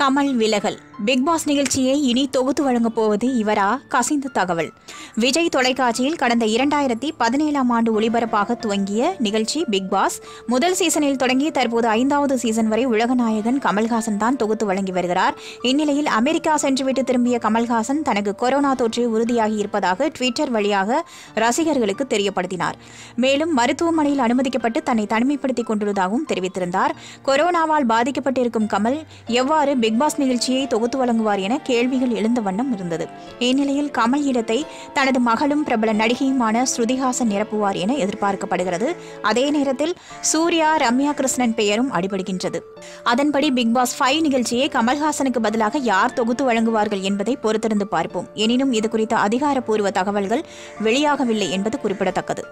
கமல் விலகல். Big pass நிகழ்ச்சியை இனி தொகுத்து வழங்கப் போவது இவரா? கசிந்த தகவல். விஜய் தொலைக்காட்சியில் கடந்த இரண்டாயிரத்தி பதினேழாம் ஆண்டு ஒளிபரப்பாக துவங்கிய நிகழ்ச்சி பிக் பாஸ் முதல் சீசனில் தொடங்கி தற்போது ஐந்தாவது சீசன் வரை உலகநாயகன் கமல்ஹாசன் தான் தொகுத்து வழங்கி வருகிறார். இந்நிலையில் அமெரிக்கா சென்றுவிட்டு திரும்பிய கமல்ஹாசன் தனக்கு கொரோனா தொற்று உறுதியாகி இருப்பதாக ட்விட்டர் வழியாக ரசிகர்களுக்கு தெரியப்படுத்தினார். மேலும் மருத்துவமனையில் அனுமதிக்கப்பட்டு தன்னை தனிமைப்படுத்திக் கொண்டுள்ளதாகவும் தெரிவித்திருந்தார். கொரோனாவால் பாதிக்கப்பட்டிருக்கும் கமல் எவ்வாறு பிக் பாஸ் நிகழ்ச்சியை தொகுத்து வழங்குவார் என கேள்விகள் எழுந்த வண்ணம் இருந்தது. இந்நிலையில் கமல் இடத்தை தனது மகளும் பிரபல நடிகையுமான ஸ்ருதிஹாசன் நிரப்புவார் என எதிர்பார்க்கப்படுகிறது. அதே நேரத்தில் சூர்யா ரம்யா கிருஷ்ணன் பெயரும் அடிபடுகின்றது. அதன்படி பிக்பாஸ் ஃபைவ் நிகழ்ச்சியை கமல்ஹாசனுக்கு பதிலாக யார் தொகுத்து வழங்குவார்கள் என்பதை பொறுத்திருந்து பார்ப்போம். எனினும் இது குறித்த அதிகாரப்பூர்வ தகவல்கள் வெளியாகவில்லை என்பது குறிப்பிடத்தக்கது.